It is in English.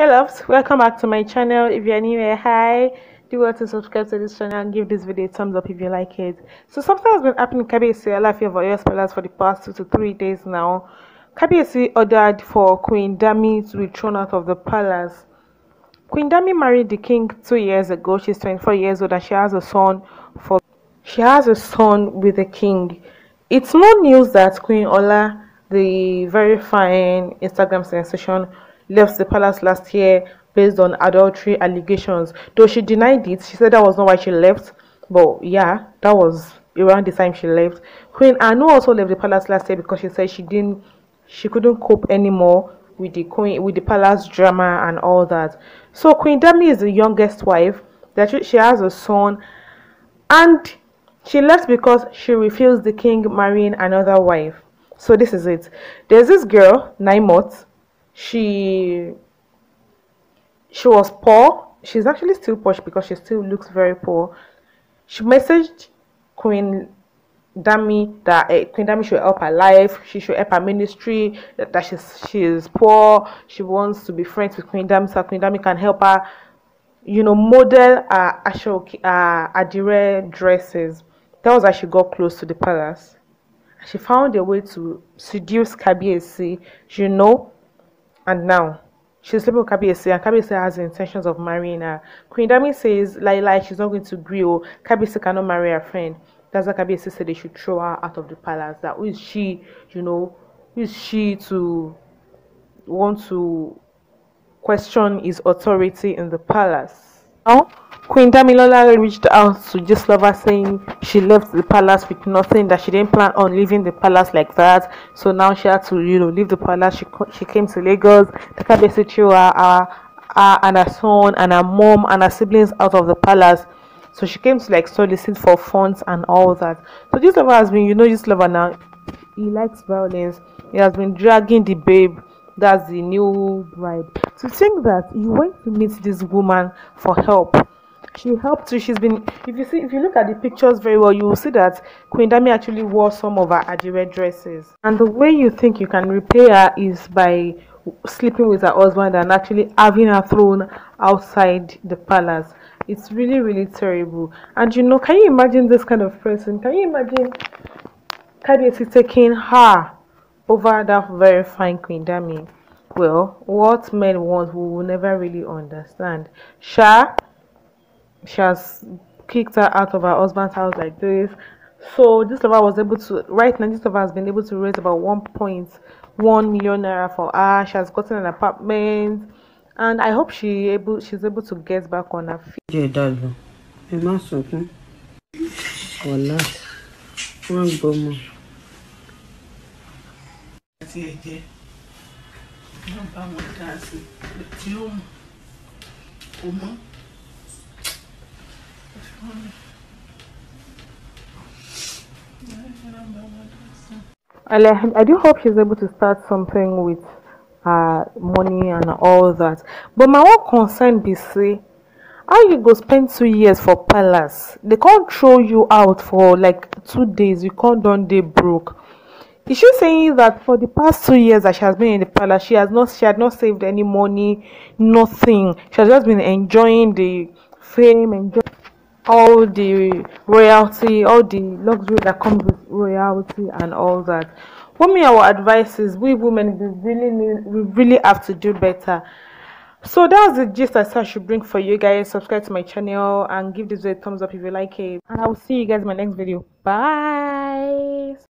hey loves. Welcome back to my channel. If you're new here hi. Do want to subscribe to this channel and give this video a thumbs up if you like it. So something has been happening. In Kabiyesi Alaafin of Oyo Palace for the past two to three days now. Kabiyesi ordered for Queen Dami to be thrown out of the palace. Queen Dami married the king two years ago. She's 24 years old and she has a son for she has a son with the king. It's no news that Queen Ola the very fine Instagram sensation left the palace last year based on adultery allegations. Though she denied it, she said that was not why she left. But yeah, that was around the time she left. Queen Anu also left the palace last year because she said she didn't, she couldn't cope anymore with the queen, with the palace drama and all that. So Queen Dami is the youngest wife. That she has a son, and she left because she refused the king marrying another wife. So this is it. There's this girl, Naimot she she was poor she's actually still poor because she still looks very poor she messaged queen Dami that uh, Queen Dami should help her life, she should help her ministry, that, that she's she's poor, she wants to be friends with Queen Dami so Queen Dami can help her, you know, model uh Ashok uh Adire dresses. That was how she got close to the palace. She found a way to seduce Kabiyesi, you know, and now she's sleeping with Kabiyesi and Kabiyesi has intentions of marrying her. Queen Dami says like like she's not going to agree or Kabiyesi cannot marry her friend. That's why Kabiyesi said they should throw her out of the palace. That who is she, you know, who is she to want to question his authority in the palace? Now Queen Damilola reached out to Gistlover saying she left the palace with nothing, that she didn't plan on leaving the palace like that. So now she had to, you know, leave the palace. She she came to Lagos. Threw her, her, her and her son and her mom and her siblings out of the palace. So she came to like solicit for funds and all that. So Gistlover has been, you know, Gistlover now, he likes violence. He has been dragging the babe that's the new bride to think that you went to meet this woman for help she helped she's been if you see if you look at the pictures very well you will see that queen dami actually wore some of her adire dresses. And the way you think you can repay her is by sleeping with her husband and actually having her thrown outside the palace. It's really really terrible. And you know can you imagine this kind of person? Can you imagine Kabiyesi taking her over that very fine queen dami? Well what men want we will never really understand. Sha she has kicked her out of her husband's house like this. So this lover was able to right now this lover has been able to raise about 1.1 million naira for her. She has gotten an apartment. And i hope she able she's able to get back on her feet. Ẹ má sunkún. Ọ̀la wọ́n gbọ́mọ. àti ẹ̀jẹ̀. Wọ́n bá wọn dá sí i. Tí ó mọ̀ kò mọ́. I, do hope she's able to start something with money and all that. But my one concern be say, how you go spend two years for palace? They can't throw you out for like two days. You can't done day broke. Is she saying that for the past two years that she has been in the palace, she has not she had not saved any money, nothing. She has just been enjoying the fame, enjoying all the royalty, all the luxury that comes with royalty and all that. What me our advice is we women we really need, we really have to do better. So that's the gist I said I should bring for you guys. Subscribe to my channel and give this video a thumbs up if you like it. And I will see you guys in my next video. Bye.